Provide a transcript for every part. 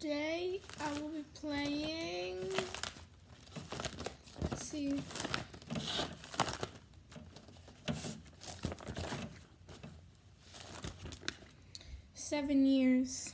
Today I will be playing. Let's see. Seven years.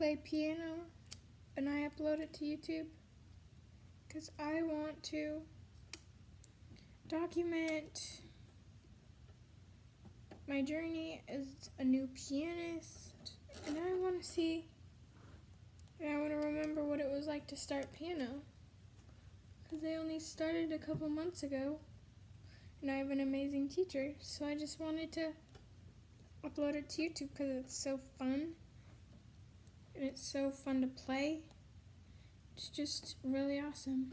Play piano and I upload it to YouTube? Because I want to document my journey as a new pianist. And I want to see and I want to remember what it was like to start piano. Because I only started a couple months ago and I have an amazing teacher. So I just wanted to upload it to YouTube because it's so fun and it's so fun to play. It's just really awesome